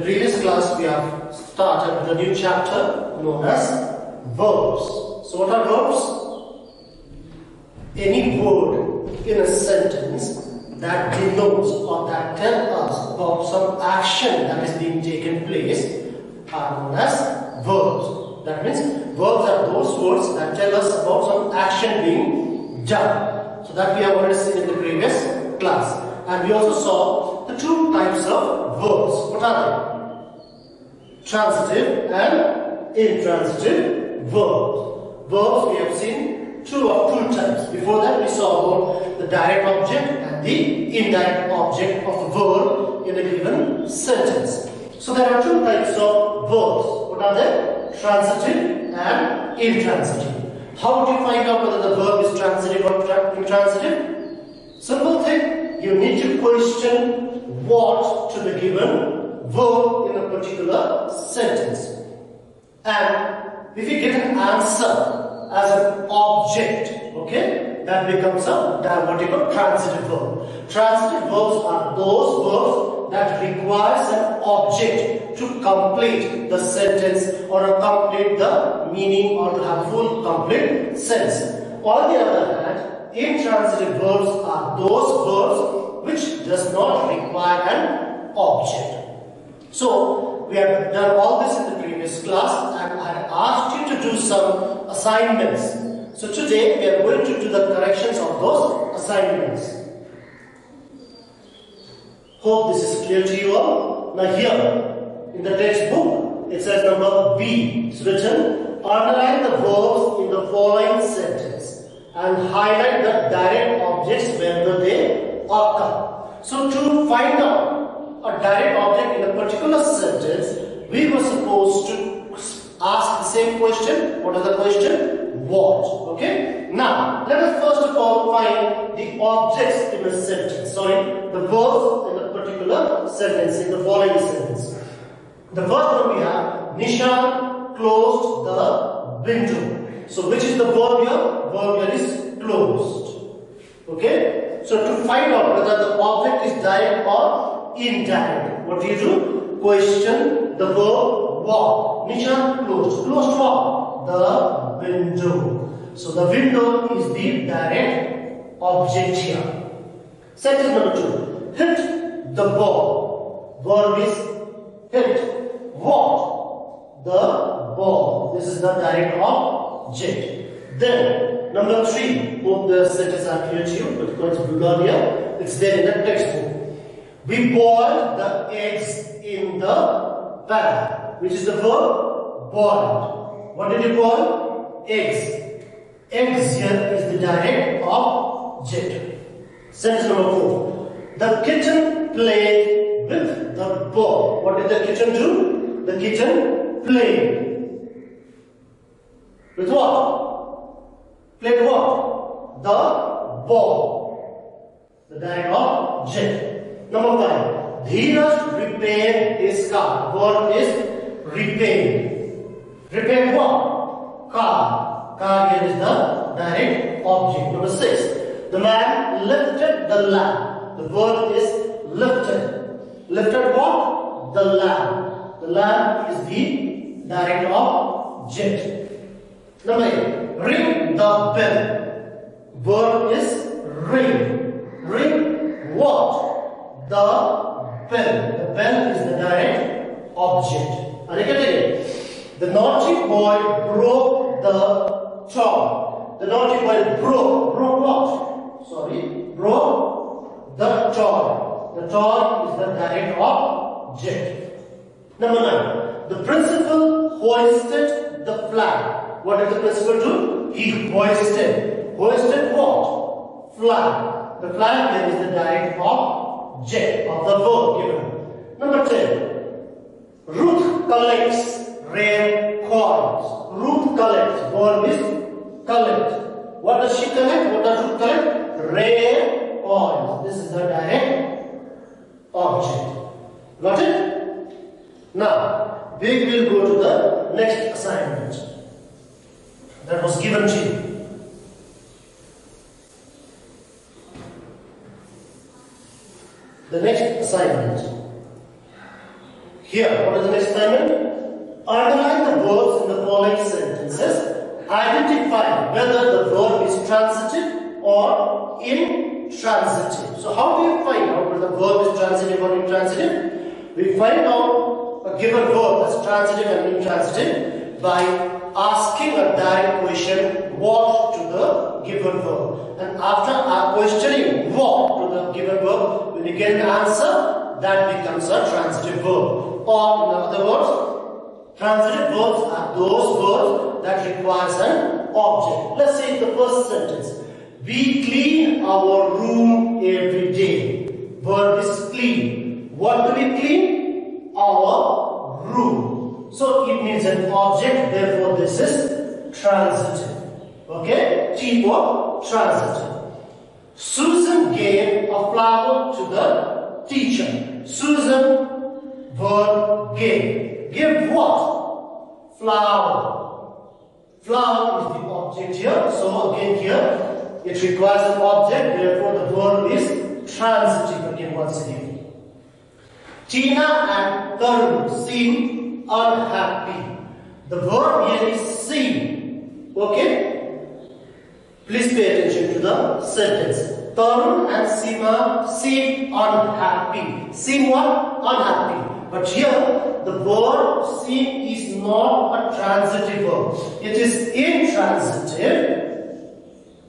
the previous class, we have started with a new chapter known as verbs. So, what are verbs? Any word in a sentence that denotes or that tells us about some action that is being taken place are known as verbs. That means verbs are those words that tell us about some action being done. So that we have already seen in the previous class. And we also saw the two types of verbs. What are they? Transitive and intransitive verbs. Verbs we have seen two of two types. Before that we saw about the direct object and the indirect object of the verb in a given sentence. So there are two types of verbs. What are they? Transitive and intransitive. How do you find out whether the verb is transitive or intransitive? Simple thing, you need to question what to the given verb in a particular sentence. And if you get an answer as an object, okay, that becomes a call transitive verb. Transitive verbs are those verbs that requires an object to complete the sentence or to complete the meaning or to have full complete sense. On the other hand, intransitive verbs are those verbs which does not require an object. So, we have done all this in the previous class and I asked you to do some assignments so today we are going to do the corrections of those assignments. Hope this is clear to you all. Now here in the textbook it says number B. It's written underline the verbs in the following sentence and highlight the direct objects wherever they occur. So to find out a direct object in a particular sentence, we were supposed to ask the same question. What is the question? what. Okay? Now, let us first of all find the objects in a sentence. Sorry, the verbs in a particular sentence, in the following sentence. The first one we have, Nishan closed the window. So, which is the verb here? Verb here is closed. Okay? So, to find out whether the object is direct or indirect, what do you do? Question the verb what. Nishan closed. Closed what? The window. So the window is the direct object here. Sentence number two. Hit the ball. Verb is hit. What? The ball. This is the direct object. Then number three. Both the sentences are clear to you, but because it's here, it's there in the textbook. We boiled the eggs in the pan. Which is the verb? Boiled. What did you boil? eggs. Eggs here is the direct object. Sentence number four. The kitten played with the ball. What did the kitten do? The kitten played. With what? Played what? The ball. The direct object. Number five. Dheeraj repaired his car. Verb is repaired. Repaired what? car. Car here is the direct object. Number six, the man lifted the lamp. The verb is lifted. Lifted what? The lamp. The lamp is the direct object. Number eight, ring the bell. Verb is ring. Ring what? The bell. The bell is the direct object. Are you getting it? The naughty boy broke the toy. The naughty boy broke. Broke what? Sorry. Broke the toy. The toy is the direct object. Number nine. The principal hoisted the flag. What did the principal do? He hoisted. Hoisted what? Flag. The flag is the direct object of the verb given. Number 10. Ruth collects rare coins. Ruth collects. Verb is collect. What does she collect? What does Ruth collect? Rare coins. This is the direct object. Got it? Now, we will go to the next assignment that was given to you. The next assignment. Here, what is the next assignment? Underline the verbs in the following sentences. Identify whether the verb is transitive or intransitive. So how do you find out whether the verb is transitive or intransitive? We find out a given verb as transitive and intransitive by asking a direct question what to the given verb. And after questioning what to the given verb, when you get an answer, that becomes a transitive verb. Or in other words, transitive verbs are those verbs that requires an object. Let's say in the first sentence. We clean our room every day. Verb is clean. What do we clean? Our room. So it needs an object, therefore this is transitive. Okay? T for transitive. Susan gave a flower to the teacher. Susan, verb gave. Give what? Flower. Flower is the object here. So again here, it requires an object. Therefore the verb is transitive again once again. Tina and Tarun seem unhappy. The verb here is seem. Okay? Please pay attention to the sentence. Tarun and Seema seem unhappy. Seem what? Unhappy. But here, the verb seem is not a transitive verb. It is intransitive.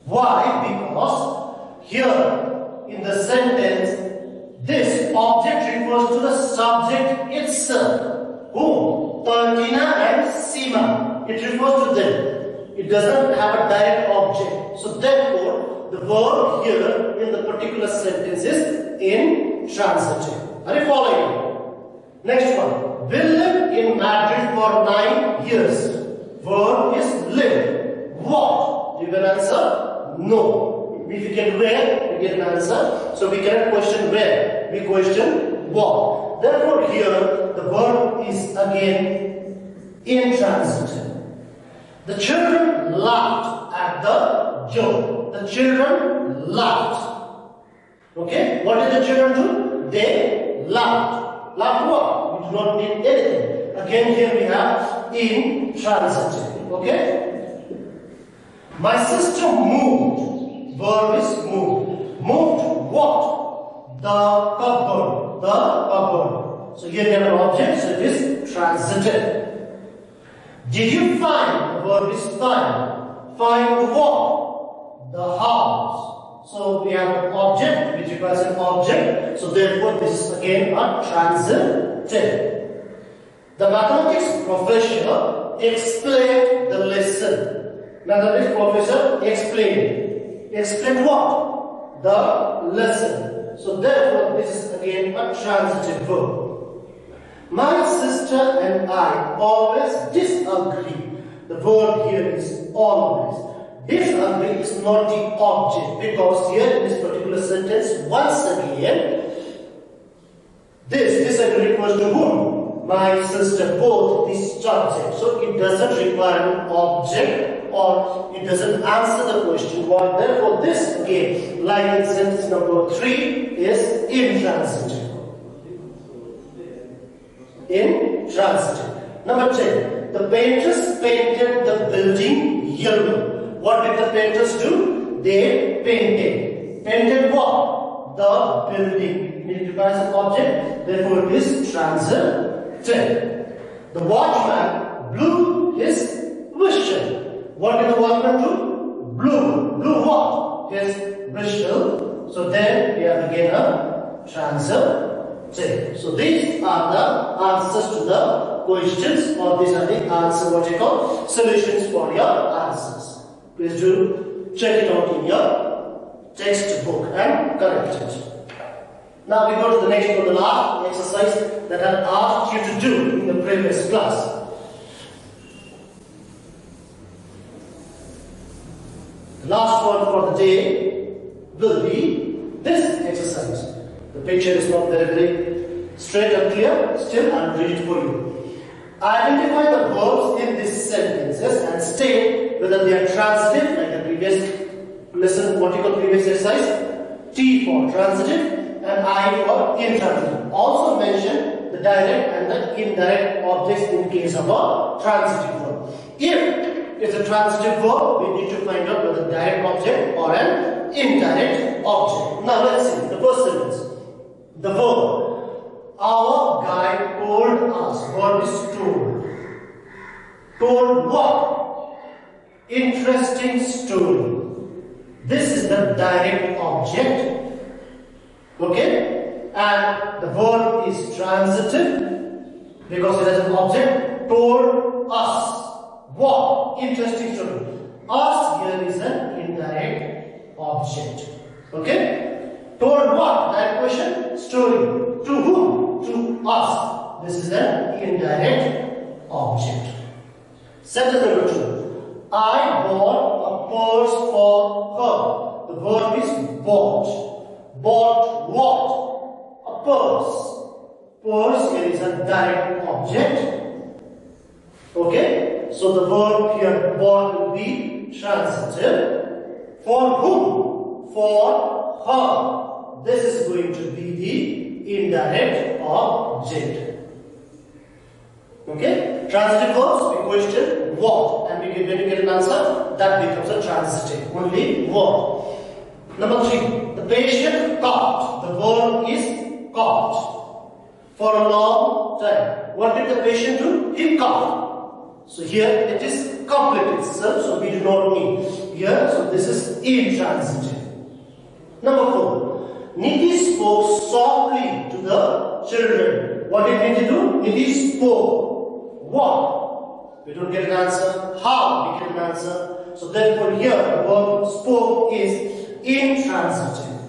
Why? Because here in the sentence, this object refers to the subject itself. Who? Tartina and Seema. It refers to them. It doesn't have a direct object. So therefore, the verb here in the particular sentence is intransitive. Are you following? Next one. Will live in Madrid for nine years. Verb is live. What? You can answer no. If you get where, you get an answer. So we cannot question where. We question what. Therefore here the verb is again intransitive. The children laughed at the joke. The children laughed. Okay? What did the children do? They laughed. Laughed what? We do not need anything. Again, here we have intransitive. Okay? My sister moved. Verb is moved. Moved what? The cupboard. The cupboard. So here we have an object, so it is transitive. Did you find? The verb is find. Find what? The house. So we have an object which requires an object. So therefore this is again a transitive. The mathematics professor explained the lesson. Mathematics professor explained. Explain what? The lesson. So therefore this is again a transitive verb. My sister and I always disagree. The verb here is always. Disagree is not the object because here in this particular sentence, once again, this disagree refers to whom? My sister, both the subject. So it doesn't require an object or it doesn't answer the question. What therefore this again, like in sentence number three, is intransitive in transitive. Number 10. The painters painted the building yellow. What did the painters do? They painted. Painted what? The building. It requires an object, therefore it is transitive. The watchman blew his whistle. What did the watchman do? Blew. Blew what? His whistle. So then we have again a transitive. So these are the answers to the questions or these are the answer what you call solutions for your answers. Please do check it out in your textbook and correct it. Now we go to the next one, the last exercise that I asked you to do in the previous class. The last one for the day will be this. The picture is not very, very straight and clear. Still, I'll read it for you. Identify the verbs in these sentences and state whether they are transitive, like the previous lesson, what you call previous exercise. T for transitive and I for intransitive. Also mention the direct and the indirect objects in case of a transitive verb. If it's a transitive verb, we need to find out whether direct object or an indirect object. Now let's see the first sentence. The verb. Our guide told us. Verb is told. Told what? Interesting story. This is the direct object. Okay? And the verb is transitive because it has an object. Told us. What? Interesting story. Us here is an indirect object. Okay? Told what? That question. Story. To whom? To us. This is an indirect object. Sentence number two. I bought a purse for her. The verb is bought. Bought what? A purse. Purse here is a direct object. Okay? So the verb here bought will be transitive. For whom? For her. This is going to be the indirect object. Okay? Transitive verbs, we question what and we get, when we get an answer, that becomes a transitive. Only what. Number three, the patient coughed. The verb is coughed. For a long time. What did the patient do? He coughed. So here it is complete itself, so we do not need here. So this is intransitive. Number four, Nidhi spoke softly to the children. What did Nidhi do? Nidhi spoke. What? We don't get an answer. How? We get an answer. So therefore here the verb spoke is intransitive.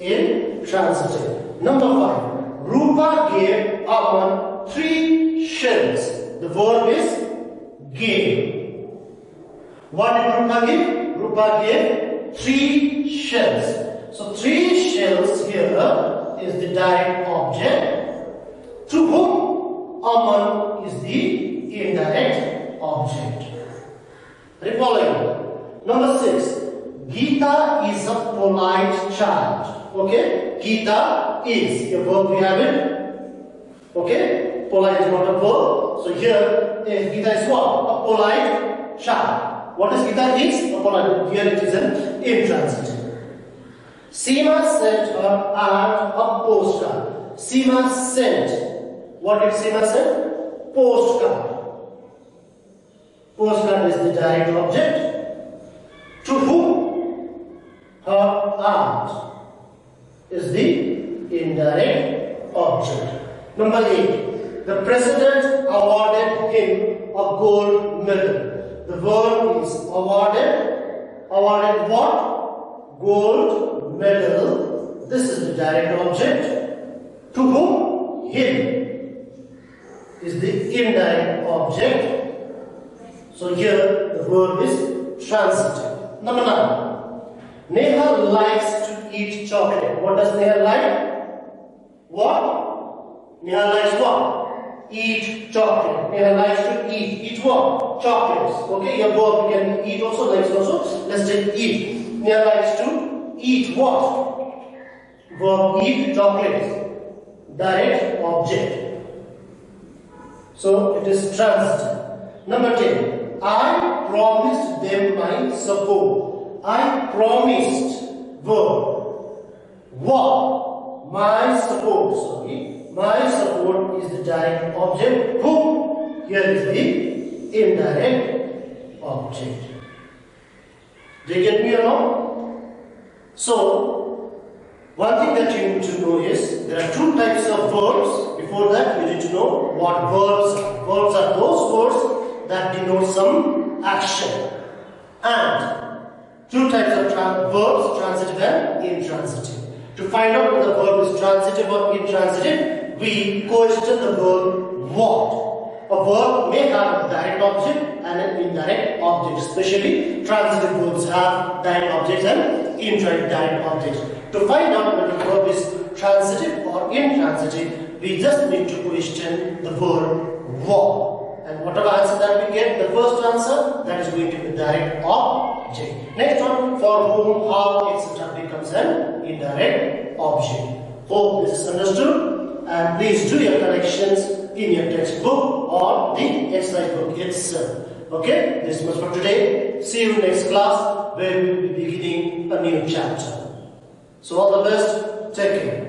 Intransitive. Number five. Rupa gave Aman three shells. The verb is gave. What did Rupa give? Rupa gave three shells. So three shells here is the direct object. To whom Aman is the indirect object. Following. Number six. Gita is a polite child. Okay? Gita is. A verb we have it. Okay? Polite is not a verb. So here Gita is what? A polite child. What is Gita is? A polite. Here it is an intransitive. Seema sent her aunt a postcard. Seema sent. What did Seema send? Postcard. Postcard is the direct object. To whom? Her aunt is the indirect object. Number eight. The president awarded him a gold medal. The verb is awarded. Awarded what? Gold medal. This is the direct object. To whom? Him is the indirect object. So here the verb is transitive. Number nine. Neha likes to eat chocolate. What does Neha like? What? Neha likes what? Eat chocolate. Neha likes to eat. Eat what? Chocolates. Okay, your verb can be eat also, likes also. Let's take eat. Neha likes to eat what? Verb eat chocolates. Direct object. So it is transitive. Number 10. I promised them my support. I promised verb. What? My support. Sorry. My support is the direct object. Whom? Here is the indirect object. You get me not? So, one thing that you need to know is there are two types of verbs. Before that, you need to know what verbs. Verbs are those words that denote some action. And two types of verbs, transitive and intransitive. To find out whether the verb is transitive or intransitive, we question the verb what. A verb may have a direct object and an indirect object. Especially transitive verbs have direct objects and indirect objects. To find out whether the verb is transitive or intransitive, we just need to question the verb what. And whatever answer that we get, the first answer, that is going to be direct object. Next one, for whom, how, etc. becomes an indirect object. Hope this is understood and please do your corrections in your textbook or the exercise book itself. Okay, this much for today. See you next class where we will be beginning a new chapter. So all the best. Take care.